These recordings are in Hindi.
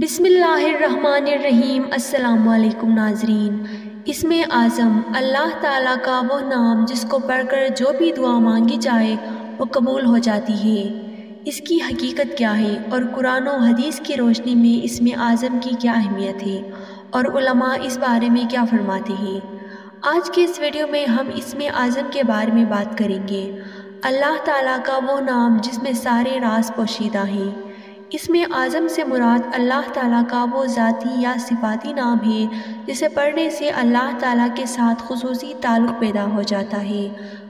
बिसमीम अस्सलाम नाजरीन। इसमें आज़म अल्लाह ताला का वो नाम जिसको पढ़कर जो भी दुआ मांगी जाए, वो कबूल हो जाती है। इसकी हकीकत क्या है और कुरान और हदीस की रोशनी में इसमें आज़म की क्या अहमियत है और उलमा इस बारे में क्या फरमाते हैं? आज के इस वीडियो में हम इसमें आज़म के बारे में बात करेंगे। अल्लाह ताला का वो नाम जिसमें सारे राज पोशीदा हैं। इसमें आज़म से मुराद अल्लाह ताला का वो ज़ाती या सिफाती नाम है, जिसे पढ़ने से अल्लाह ताला के साथ खसूसी ताल्लुक़ पैदा हो जाता है,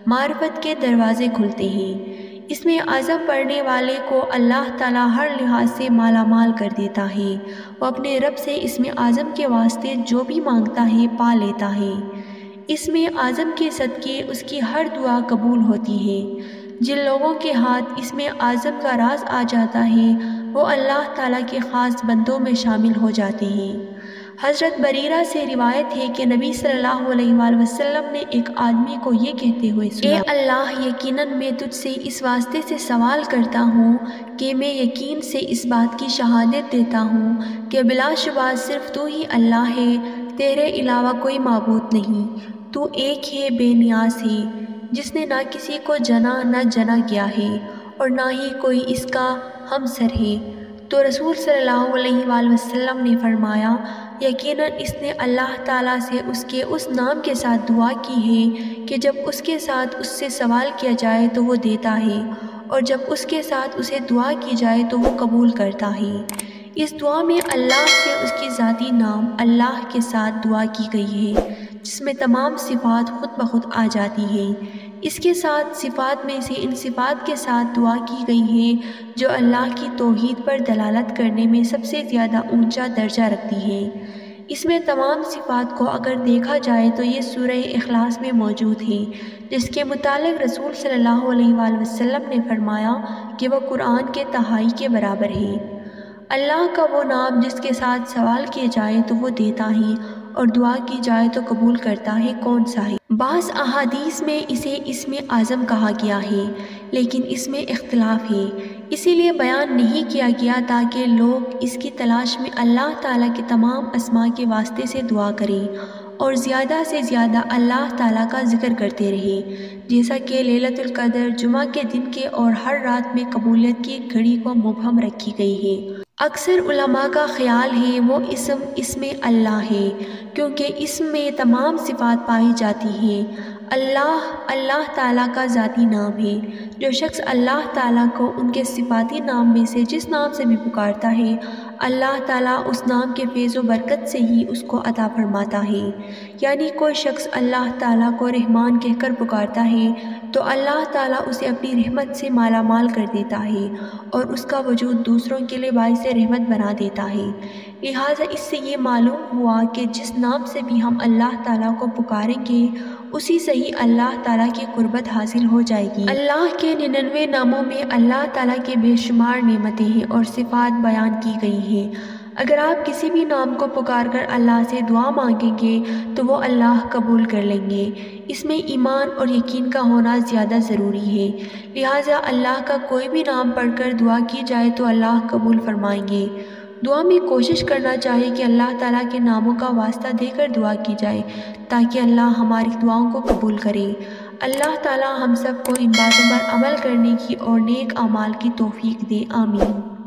मार्फत के दरवाज़े खुलते हैं। इसमें आज़म पढ़ने वाले को अल्लाह ताला हर लिहाज से माला माल कर देता है, वो अपने रब से इसमें आज़म के वास्ते जो भी माँगता है पा लेता है। इसमें आज़म के सदक़े उसकी हर दुआ कबूल होती है। जिन लोगों के हाथ इसमें आज़म का राज आ जाता है वो अल्लाह ताला के ख़ास बंदों में शामिल हो जाते हैं। हज़रत बरीरा से रिवायत है कि नबी सल्लल्लाहु अलैहि वसल्लम ने एक आदमी को ये कहते हुए सुना ए अल्लाह यकीनन मैं तुझसे इस वास्ते से सवाल करता हूँ कि मैं यकीन से इस बात की शहादत देता हूँ कि बिलाशुबा सिर्फ़ तू ही अल्लाह है तेरे अलावा कोई मबूद नहीं। तू एक है बेनियाज है जिसने ना किसी को जना ना जना गया है और ना ही कोई इसका हम सर है। तो रसूल अलैहि वसल्लम ने फरमाया, यकीनन इसने अल्लाह ताला से उसके उस नाम के साथ दुआ की है कि जब उसके साथ उससे सवाल किया जाए तो वो देता है और जब उसके साथ उसे दुआ की जाए तो वो कबूल करता है। इस दुआ में अल्लाह से उसकी ज़ाती नाम अल्लाह के साथ दुआ की गई है, जिसमें तमाम सिफात खुद ब खुद आ जाती हैं। इसके साथ सिफ़ात में से इन सिफ़ात के साथ दुआ की गई है, जो अल्लाह की तोहद पर दलालत करने में सबसे ज़्यादा ऊँचा दर्जा रखती है। इसमें तमाम सिफ़ात को अगर देखा जाए तो ये सूरह अखलास में मौजूद है, जिसके मुतालिक रसूल अलैहि वसल्लम ने फरमाया कि वह कुरान के तहाई के बराबर है। अल्लाह का वो नाम जिसके साथ सवाल किए जाए तो वो देता है और दुआ की जाए तो कबूल करता है कौन सा है। बास अहादीस में इसे इसमें आज़म कहा गया है, लेकिन इसमें इख्तलाफ है। इसीलिए बयान नहीं किया गया ताकि लोग इसकी तलाश में अल्लाह ताला के तमाम असमा के वास्ते से दुआ करें और ज़्यादा से ज़्यादा अल्लाह ताला का ज़िक्र करते रहे। जैसा कि ललतुल कदर जुमा के दिन के और हर रात में कबूलियत की घड़ी को मुबहम रखी गई है। अक्सर उलमा का ख्याल है वो इसम इसमें अल्लाह है, क्योंकि इसमें तमाम सिफ़ात पाई जाती हैं। अल्लाह अल्लाह ताला का ज़ाती नाम है। जो शख्स अल्लाह ताला को उनके सिफाती नाम में से जिस नाम से भी पुकारता है, अल्लाह ताला उस नाम के फैज़ व बरकत से ही उसको अता फरमाता है। यानी कोई शख्स अल्लाह ताला को रहमान कहकर पुकारता है तो अल्लाह ताला उसे अपनी रहमत से माला माल कर देता है और उसका वजूद दूसरों के लिए बाईस रहमत बना देता है। लिहाजा इससे ये मालूम हुआ कि जिस नाम से भी हम अल्लाह ताला को पुकारेंगे, उसी से ही अल्लाह ताला की कुर्बत हासिल हो जाएगी। अल्लाह के निन्यानवे नामों में अल्लाह ताला के बेशुमार नेमतें हैं और सिफात बयान की गई हैं। अगर आप किसी भी नाम को पुकार कर अल्लाह से दुआ मांगेंगे तो वो अल्लाह कबूल कर लेंगे। इसमें ईमान और यकीन का होना ज़्यादा ज़रूरी है। लिहाजा अल्लाह का कोई भी नाम पढ़कर दुआ की जाए तो अल्लाह कबूल फरमाएँगे। दुआ में कोशिश करना चाहिए कि अल्लाह ताला के नामों का वास्ता देकर दुआ की जाए, ताकि अल्लाह हमारी दुआओं को कबूल करे। अल्लाह ताला हम सबको इन बातों पर अमल करने की और नेक अमाल की तौफीक दे। आमीन।